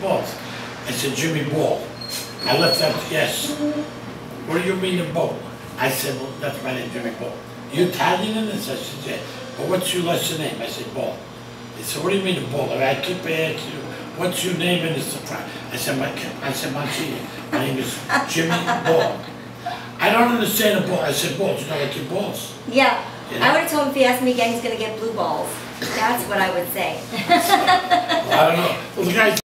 Boss, I said, Jimmy Ball. I left out, yes. What do you mean a ball? I said, well, that's my name, Jimmy Ball. You Italian in this? I said, yeah. But what's your last name? I said, Ball. He said, what do you mean a ball? I keep asking you, what's your name in the surprise? I said, my, I said, my, My name is Jimmy Ball. I don't understand a ball. I said, balls, you know, like your balls. Yeah, Yeah. I would've told him if he asked me again, he's gonna get blue balls. That's what I would say. Well, I don't know. Well, the guy